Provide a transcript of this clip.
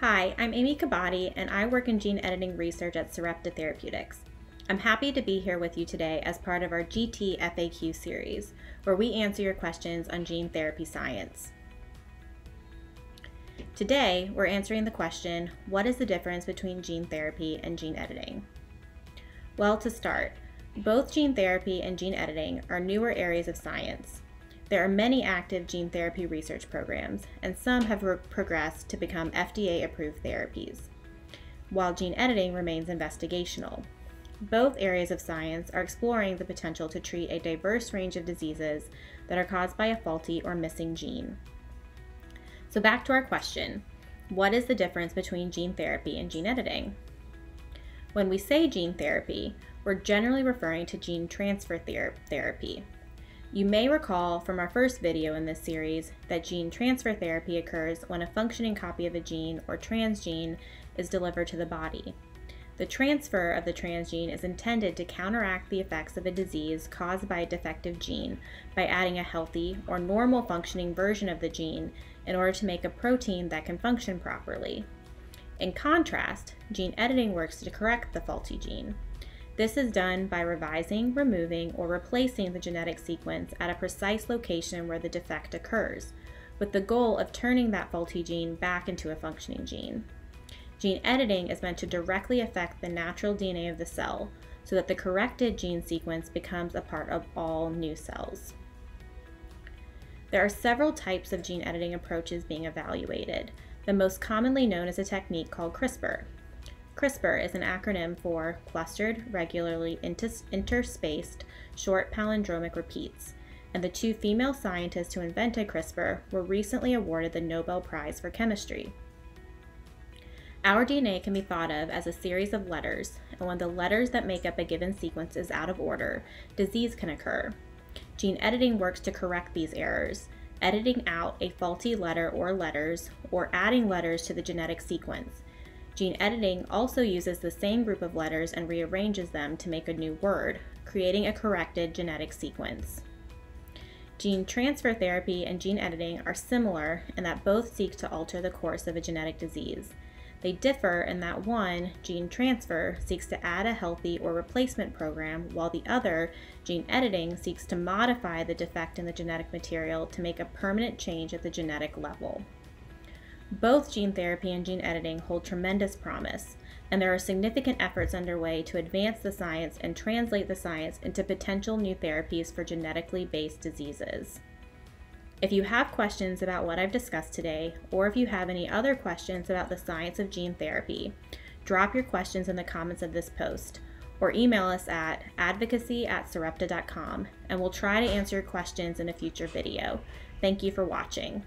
Hi, I'm Ami Kabadi, and I work in gene editing research at Sarepta Therapeutics. I'm happy to be here with you today as part of our GT FAQ series, where we answer your questions on gene therapy science. Today, we're answering the question What is the difference between gene therapy and gene editing? Well, to start, both gene therapy and gene editing are newer areas of science. There are many active gene therapy research programs, and some have progressed to become FDA approved therapies, while gene editing remains investigational. Both areas of science are exploring the potential to treat a diverse range of diseases that are caused by a faulty or missing gene. So, back to our question what is the difference between gene therapy and gene editing? When we say gene therapy, we're generally referring to gene transfer ther- therapy, you may recall from our first video in this series that gene transfer therapy occurs when a functioning copy of a gene or transgene is delivered to the body. The transfer of the transgene is intended to counteract the effects of a disease caused by a defective gene by adding a healthy or normal functioning version of the gene in order to make a protein that can function properly. In contrast, gene editing works to correct the faulty gene. This is done by revising, removing, or replacing the genetic sequence at a precise location where the defect occurs, with the goal of turning that faulty gene back into a functioning gene. Gene editing is meant to directly affect the natural DNA of the cell so that the corrected gene sequence becomes a part of all new cells. There are several types of gene editing approaches being evaluated. The most commonly known is a technique called CRISPR, CRISPR is an acronym for Clustered Regularly Interspaced Short Palindromic Repeats, and the two female scientists who invented CRISPR were recently awarded the Nobel Prize for Chemistry. Our DNA can be thought of as a series of letters, and when the letters that make up a given sequence is out of order, disease can occur. Gene editing works to correct these errors, editing out a faulty letter or letters, or adding letters to the genetic sequence, Gene editing also uses the same group of letters and rearranges them to make a new word, creating a corrected genetic sequence. Gene transfer therapy and gene editing are similar in that both seek to alter the course of a genetic disease. They differ in that one, gene transfer, seeks to add a healthy or replacement program, while the other, gene editing, seeks to modify the defect in the genetic material to make a permanent change at the genetic level. Both gene therapy and gene editing hold tremendous promise, and there are significant efforts underway to advance the science and translate the science into potential new therapies for genetically based diseases. If you have questions about what I've discussed today, or if you have any other questions about the science of gene therapy, drop your questions in the comments of this post or email us at advocacy at sarepta.com and we'll try to answer your questions in a future video. Thank you for watching.